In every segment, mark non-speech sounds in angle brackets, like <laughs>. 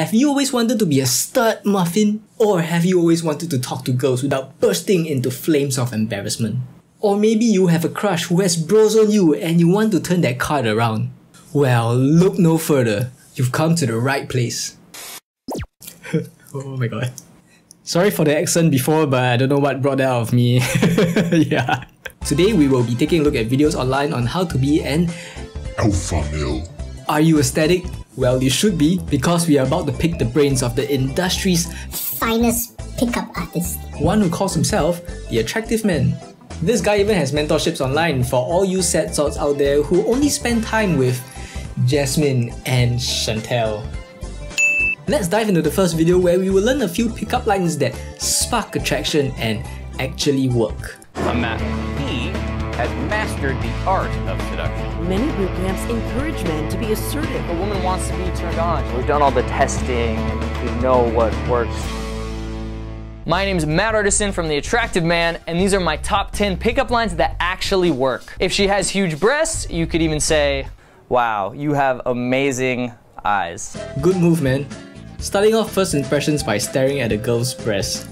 Have you always wanted to be a stud muffin? Or have you always wanted to talk to girls without bursting into flames of embarrassment? Or maybe you have a crush who has bros on you and you want to turn that card around. Well, look no further. You've come to the right place. <laughs> oh my god. Sorry for the accent before, but I don't know what brought that out of me. <laughs> yeah. Today we will be taking a look at videos online on how to be an Alpha male. Are you ecstatic? Well, you should be, because we are about to pick the brains of the industry's finest pickup artist. one who calls himself the attractive man. This guy even has mentorships online for all you sad sorts out there who only spend time with Jasmine and Chantel. Let's dive into the first video where we will learn a few pickup lines that spark attraction and actually work. I'm Matt. He has mastered the art of seduction. Many boot camps encourage men to be assertive. A woman wants to be turned on. We've done all the testing and we know what works. My name's Matt Artisan from The Attractive Man, and these are my top 10 pickup lines that actually work. If she has huge breasts, you could even say, Wow, you have amazing eyes. Good move, man. Starting off first impressions by staring at a girl's breasts.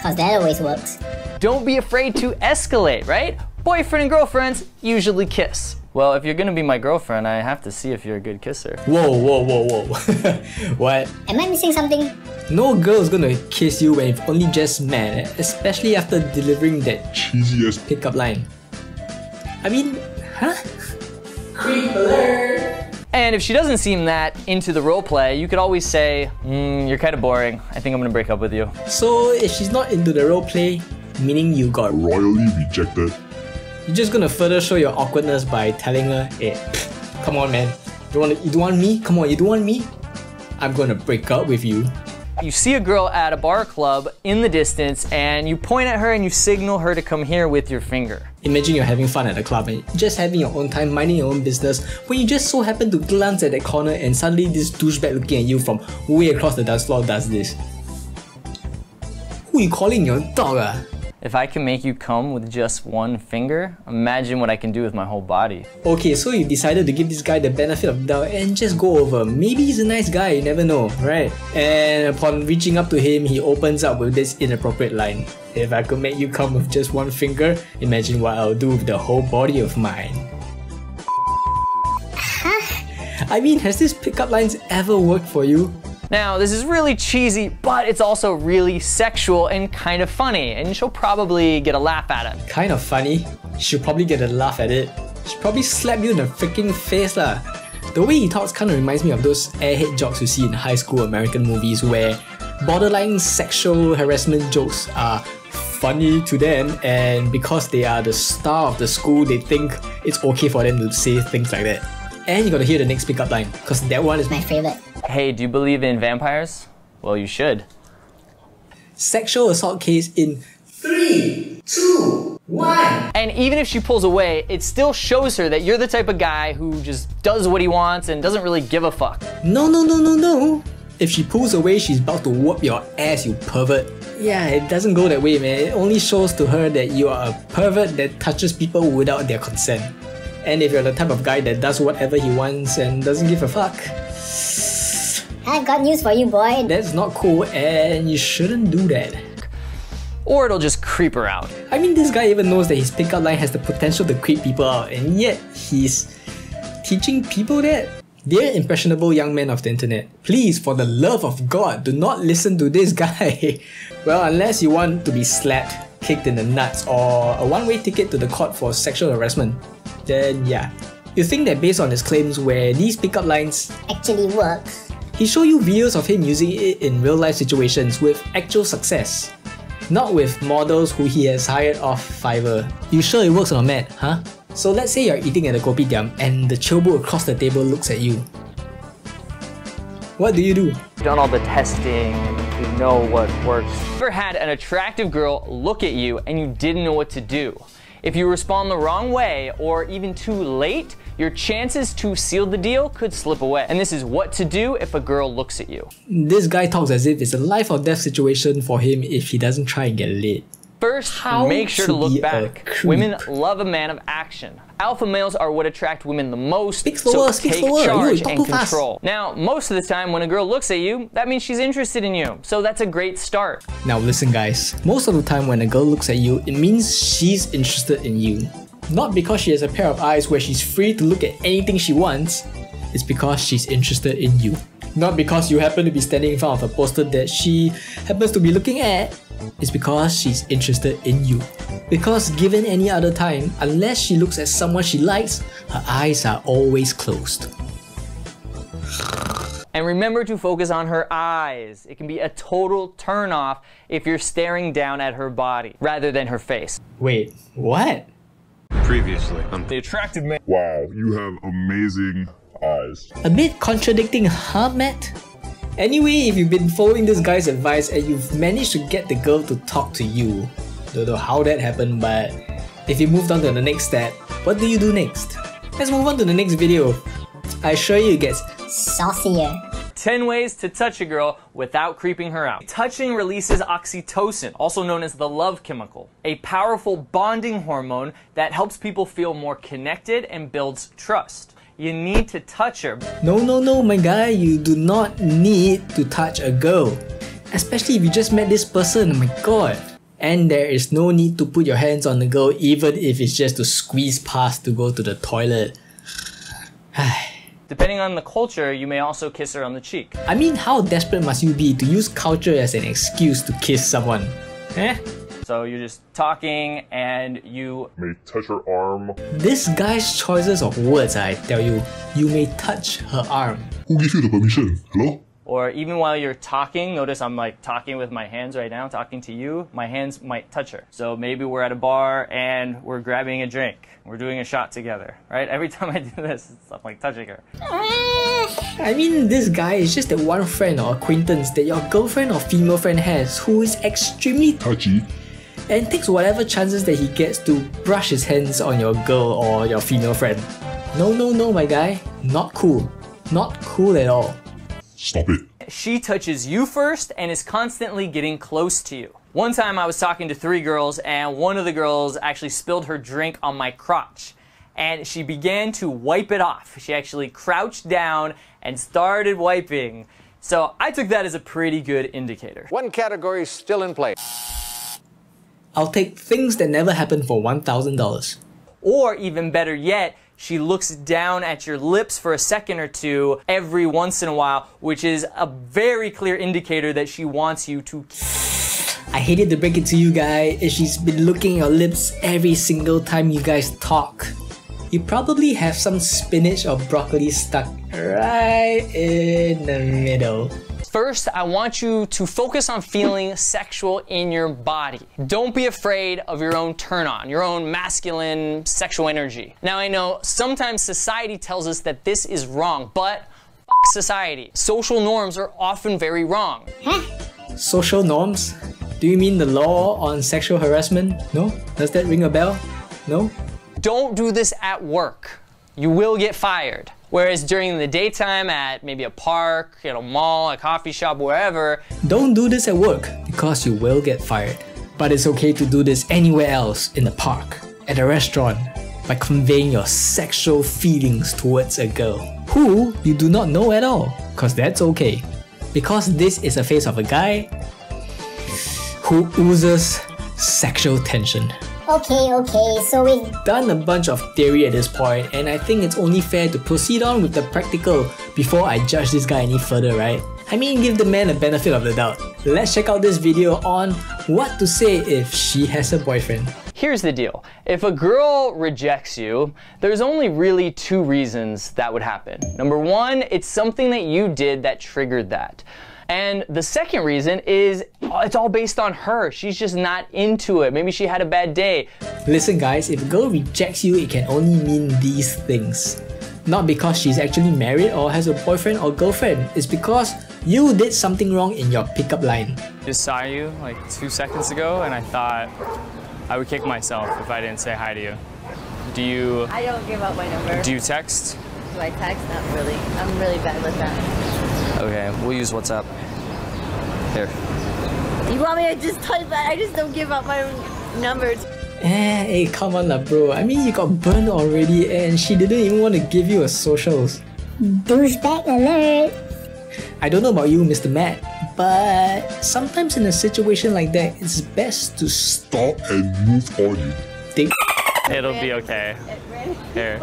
Cause that always works. Don't be afraid to escalate, right? Boyfriend and girlfriends usually kiss. Well, if you're gonna be my girlfriend, I have to see if you're a good kisser. Whoa, whoa, whoa, whoa. <laughs> what? Am I missing something? No girl's gonna kiss you when you've only just met, especially after delivering that Cheesy as pickup line. I mean, huh? Creep alert! And if she doesn't seem that into the role play, you could always say, mm, You're kind of boring. I think I'm gonna break up with you. So if she's not into the role play, meaning you got royally rejected. you're just gonna further show your awkwardness by telling her, hey, pfft, come on man, you want you don't want me? Come on, you don't want me? I'm gonna break up with you. You see a girl at a bar club in the distance, and you point at her and you signal her to come here with your finger. Imagine you're having fun at a club and just having your own time, minding your own business, when you just so happen to glance at that corner and suddenly this douchebag looking at you from way across the dance floor does this. Who you calling your dog ah? If I can make you come with just one finger, imagine what I can do with my whole body. Okay, so you decided to give this guy the benefit of the doubt and just go over. Maybe he's a nice guy, you never know, right? And upon reaching up to him, he opens up with this inappropriate line. If I could make you come with just one finger, imagine what I'll do with the whole body of mine. I mean, has this pickup lines ever worked for you? Now, this is really cheesy, but it's also really sexual and kind of funny, and she'll probably get a laugh at it. Kind of funny. She'll probably get a laugh at it. She'll probably slap you in the freaking face lah. The way he talks kind of reminds me of those airhead jokes you see in high school American movies where borderline sexual harassment jokes are funny to them and because they are the star of the school they think it's okay for them to say things like that. And you gotta hear the next pickup line because that one is My favorite. Hey, do you believe in vampires? Well, you should. sexual assault case in three, two, one. And even if she pulls away, it still shows her that you're the type of guy who just does what he wants and doesn't really give a fuck. No, no, no, no, no. If she pulls away, she's about to whoop your ass, you pervert. Yeah, it doesn't go that way, man. It only shows to her that you are a pervert that touches people without their consent. And if you're the type of guy that does whatever he wants and doesn't give a fuck, I got news for you, boy. that's not cool and you shouldn't do that. Or it'll just creep her out. I mean, this guy even knows that his pickup line has the potential to creep people out, and yet he's teaching people that. Dear impressionable young men of the internet, please, for the love of God, do not listen to this guy. <laughs> well, unless you want to be slapped, kicked in the nuts, or a one way ticket to the court for sexual harassment, then yeah. You think that based on his claims where these pickup lines, Actually works. He show you videos of him using it in real life situations with actual success. Not with models who he has hired off Fiverr. You sure it works or not, Matt? Huh? So let's say you're eating at a kopitiam and the chobu across the table looks at you. What do you do? We've done all the testing and we know what works. Ever had an attractive girl look at you and you didn't know what to do? If you respond the wrong way or even too late, your chances to seal the deal could slip away. And this is what to do if a girl looks at you. This guy talks as if it's a life or death situation for him if he doesn't try and get laid. First, How make sure to to look be a back. creep. Women love a man of action. Alpha males are what attract women the most. Speak slower, so speak take slower. charge You talk and control. Now, most of the time when a girl looks at you, that means she's interested in you. So that's a great start. Now listen guys, most of the time when a girl looks at you, it means she's interested in you. Not because she has a pair of eyes where she's free to look at anything she wants, it's because she's interested in you. Not because you happen to be standing in front of a poster that she happens to be looking at, it's because she's interested in you. Because given any other time, unless she looks at someone she likes, her eyes are always closed. And remember to focus on her eyes. It can be a total turn off if you're staring down at her body rather than her face. Wait, what? Previously on The attractive man. Wow, you have amazing eyes. A bit contradicting, huh, Matt? Anyway, if you've been following this guy's advice and you've managed to get the girl to talk to you, don't know how that happened, but if you moved on to the next step, what do you do next? Let's move on to the next video. I assure you it gets Saucier. 10 ways to touch a girl without creeping her out. Touching releases oxytocin, also known as the love chemical, a powerful bonding hormone that helps people feel more connected and builds trust. You need to touch her. No, no, no, my guy, you do not need to touch a girl. Especially if you just met this person, oh my god. And there is no need to put your hands on the girl even if it's just to squeeze past to go to the toilet. <sighs> Depending on the culture, you may also kiss her on the cheek. I mean, how desperate must you be to use culture as an excuse to kiss someone? Eh? So you're just talking and you May touch her arm. This guy's choices of words, I tell you, you may touch her arm. Who gave you the permission? Hello? or even while you're talking, notice I'm like talking with my hands right now, talking to you, my hands might touch her. So maybe we're at a bar and we're grabbing a drink. We're doing a shot together, right? <laughs> Every time I do this, I'm like touching her. I mean, this guy is just that one friend or acquaintance that your girlfriend or female friend has who is extremely Touchy. And takes whatever chances that he gets to brush his hands on your girl or your female friend. No, no, no, my guy. Not cool. Not cool at all. Stop it. She touches you first and is constantly getting close to you. One time I was talking to three girls and one of the girls actually spilled her drink on my crotch and she began to wipe it off. She actually crouched down and started wiping. So I took that as a pretty good indicator. One category is still in play. I'll take things that never happened for $1,000. Or even better yet, she looks down at your lips for a second or two every once in a while, which is a very clear indicator that she wants you to I hated to break it to you guys, if she's been looking at your lips every single time you guys talk. You probably have some spinach or broccoli stuck right in the middle. First, I want you to focus on feeling sexual in your body. Don't be afraid of your own turn on, your own masculine sexual energy. Now, I know sometimes society tells us that this is wrong, but f- society. Social norms are often very wrong. Social norms? Do you mean the law on sexual harassment? No? Does that ring a bell? No? Don't do this at work. You will get fired. Whereas during the daytime at maybe a park, at a mall, a coffee shop, wherever, Don't do this at work because you will get fired. But it's okay to do this anywhere else in the park, at a restaurant, by conveying your sexual feelings towards a girl who you do not know at all, because that's okay. Because this is a face of a guy who oozes sexual tension. Okay, okay, so we've Done a bunch of theory at this point, and I think it's only fair to proceed on with the practical before I judge this guy any further, right? I mean, give the man a benefit of the doubt. Let's check out this video on what to say if she has a boyfriend. Here's the deal. If a girl rejects you, there's only really two reasons that would happen. Number one, it's something that you did that triggered that. And the second reason is uh, it's all based on her. She's just not into it. Maybe she had a bad day. Listen, guys, if a girl rejects you, it can only mean these things. Not because she's actually married or has a boyfriend or girlfriend, it's because you did something wrong in your pickup line. just saw you like two seconds ago and I thought I would kick myself if I didn't say hi to you. Do you I don't give out my number. do you text? Do I text? Not really. I'm really bad with that. Okay, we'll use WhatsApp. Here. You want me to just type that? I just don't give out my numbers. Eh, hey, come on lah, bro. I mean, you got burned already, and she didn't even want to give you a socials. Douchebag alert. I don't know about you, Mr. Matt, but sometimes in a situation like that, it's best to Stop and move on. think. It'll be okay. Here.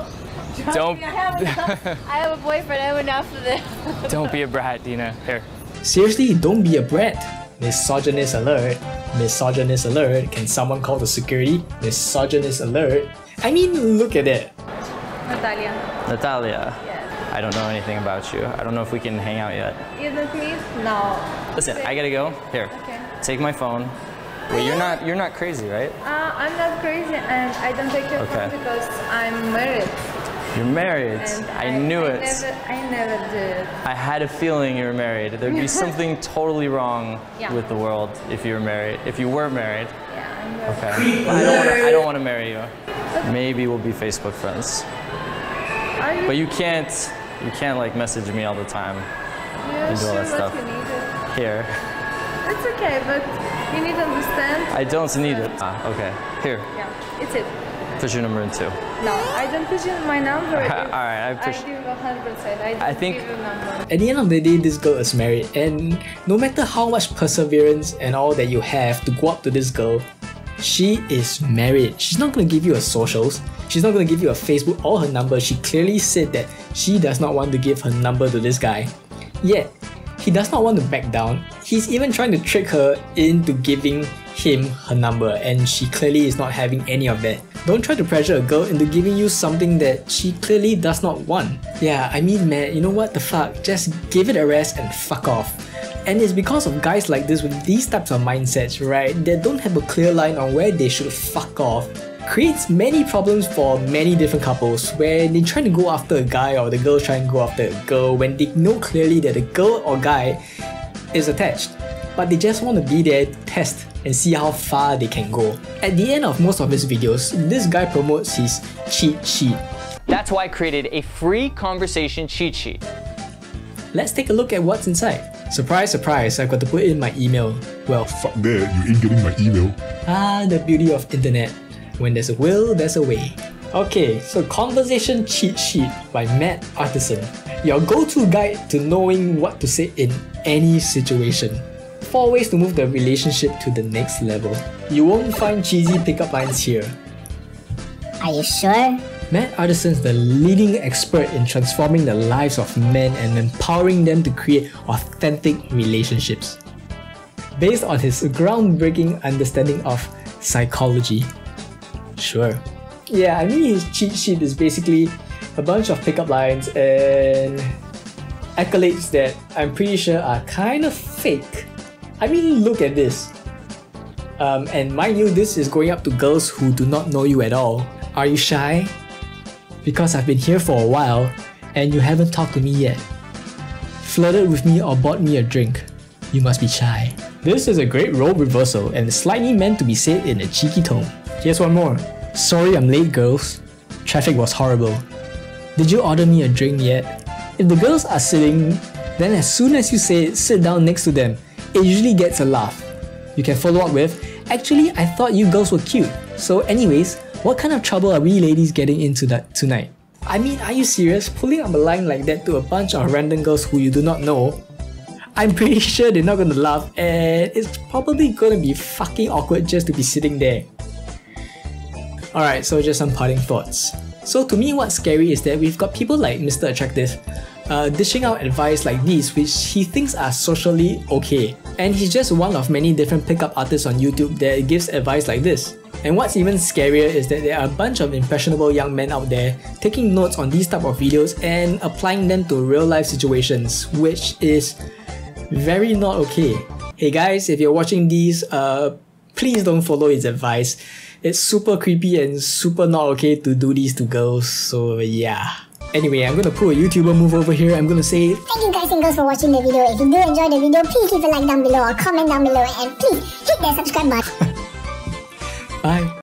Don't <laughs> I have a boyfriend. I have enough of this. <laughs> don't be a brat, Dina. Here. Seriously, don't be a brat. Misogynist alert. Misogynist alert. Can someone call the security? Misogynist alert. I mean, look at it. Natalia. Natalia, Yes. I don't know anything about you. I don't know if we can hang out yet. You don't need? No. Listen, I gotta go. Here, Okay. take my phone. Wait, you're not you're not crazy, right? Uh, I'm not crazy and I don't take your Okay. phone because I'm married. You're married. And I, knew I it. Never, I never did. I had a feeling you were married. There'd be <laughs> something totally wrong Yeah. with the world if you were married. If you were married. Yeah, I'm married. Okay. I don't wanna I don't wanna marry you. Maybe we'll be Facebook friends. You, But you can't you can't like message me all the time. you do all sure that stuff. Here. It's okay, but you need to understand. I don't need it. Ah, okay. Here. Yeah, it's it. Push your number in two. No, I don't push in my number. <laughs> All right, I I push. give 100%. I, don't I think- give you number. At the end of the day, this girl is married, and no matter how much perseverance and all that you have to go up to this girl, she is married. She's not gonna give you a socials. She's not gonna give you a Facebook or her number. She clearly said that she does not want to give her number to this guy. Yet, he does not want to back down. He's even trying to trick her into giving him her number, and she clearly is not having any of that. Don't try to pressure a girl into giving you something that she clearly does not want. Yeah, I mean, man, you know what the fuck? Just give it a rest and fuck off. And it's because of guys like this with these types of mindsets, right, that don't have a clear line on where they should fuck off. Creates many problems for many different couples where they try to go after a guy or the girl trying to go after a girl when they know clearly that the girl or guy is attached. But they just want to be there to test and see how far they can go. At the end of most of his videos, this guy promotes his cheat sheet. That's why I created a free conversation cheat sheet. Let's take a look at what's inside. Surprise, surprise, I've got to put in my email. Well, Fuck that, you ain't getting my email. Ah, the beauty of internet. When there's a will, there's a way. Okay, so conversation cheat sheet by Matt Artisan. Your go-to guide to knowing what to say in any situation. Four ways to move the relationship to the next level. You won't find cheesy pickup lines here. Are you sure? Matt Artisan is the leading expert in transforming the lives of men and empowering them to create authentic relationships. Based on his groundbreaking understanding of psychology. Sure. Yeah, I mean his cheat sheet is basically a bunch of pickup lines and accolades that I'm pretty sure are kind of fake. I mean, look at this. Um, and mind you, this is going up to girls who do not know you at all. Are you shy? Because I've been here for a while and you haven't talked to me yet. Flirted with me or bought me a drink. You must be shy. This is a great role reversal and slightly meant to be said in a cheeky tone. Here's one more. Sorry I'm late, girls. Traffic was horrible. Did you order me a drink yet? If the girls are sitting, then as soon as you say it, sit down next to them. It usually gets a laugh. You can follow up with, Actually, I thought you girls were cute. So, anyways, what kind of trouble are we ladies getting into that tonight? I mean, are you serious? Pulling up a line like that to a bunch of random girls who you do not know? I'm pretty <laughs> sure they're not gonna laugh, and it's probably gonna be fucking awkward just to be sitting there. Alright, so just some parting thoughts. So to me, what's scary is that we've got people like Mr. Attractive uh, dishing out advice like these, which he thinks are socially okay. And he's just one of many different pickup artists on YouTube that gives advice like this. And what's even scarier is that there are a bunch of impressionable young men out there taking notes on these type of videos and applying them to real life situations, which is very not okay. Hey guys, if you're watching these, uh, please don't follow his advice. It's super creepy and super not okay to do these to girls, so yeah. Anyway, I'm gonna pull a YouTuber move over here. I'm gonna say Thank you guys and girls for watching the video. If you do enjoy the video, please leave a like down below or comment down below and please hit that subscribe button. <laughs> bye.